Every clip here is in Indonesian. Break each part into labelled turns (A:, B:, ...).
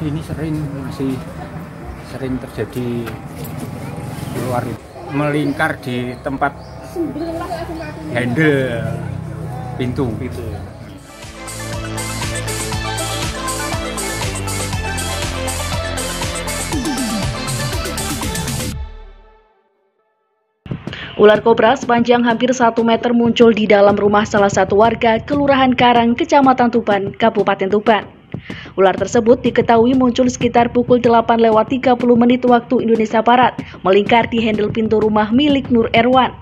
A: Ini sering masih sering terjadi keluar melingkar di tempat handle pintu.
B: Gitu.
C: Ular kobra sepanjang hampir 1 meter muncul di dalam rumah salah satu warga Kelurahan Karang, Kecamatan Tuban, Kabupaten Tuban. Ular tersebut diketahui muncul sekitar pukul 8 lewat 30 menit waktu Indonesia Barat, melingkar di handle pintu rumah milik Nur Erwan.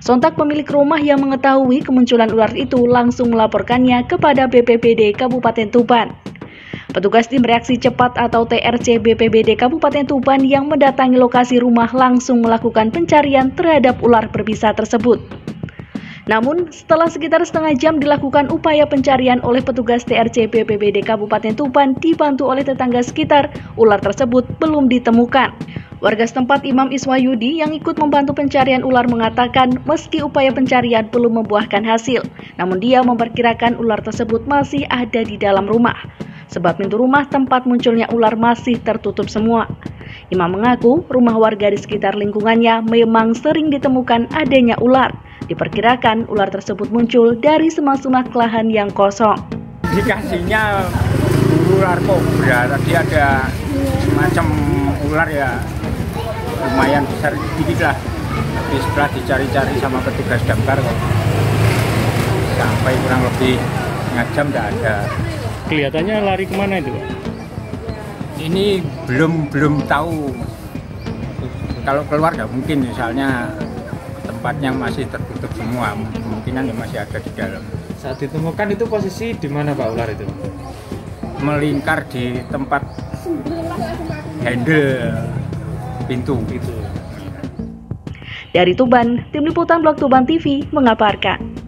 C: Sontak pemilik rumah yang mengetahui kemunculan ular itu langsung melaporkannya kepada BPBD Kabupaten Tuban. Petugas tim reaksi cepat atau TRC BPBD Kabupaten Tuban yang mendatangi lokasi rumah langsung melakukan pencarian terhadap ular berbisa tersebut. Namun, setelah sekitar setengah jam dilakukan upaya pencarian oleh petugas TRC BPBD Kabupaten Tuban dibantu oleh tetangga sekitar, ular tersebut belum ditemukan. Warga setempat Imam Iswayudi yang ikut membantu pencarian ular mengatakan meski upaya pencarian belum membuahkan hasil, namun dia memperkirakan ular tersebut masih ada di dalam rumah sebab pintu rumah tempat munculnya ular masih tertutup semua. Imam mengaku rumah warga di sekitar lingkungannya memang sering ditemukan adanya ular. Diperkirakan ular tersebut muncul dari semak-semak lahan yang kosong.
A: Dikasihnya ular kobra, tadi ada semacam ular ya lumayan besar sedikit lah. Tapi setelah dicari-cari sama petugas damkar kok sampai kurang lebih setengah jam tidak ada
B: Kelihatannya lari ke mana itu?
A: ini belum belum tahu kalau keluar nggak mungkin misalnya tempatnya masih tertutup semua kemungkinan masih ada di dalam
B: Saat ditemukan itu posisi di mana Pak ular itu?
A: melingkar di tempat handle pintu
B: Itu.
C: Dari Tuban, Tim Liputan Blog Tuban TV mengabarkan.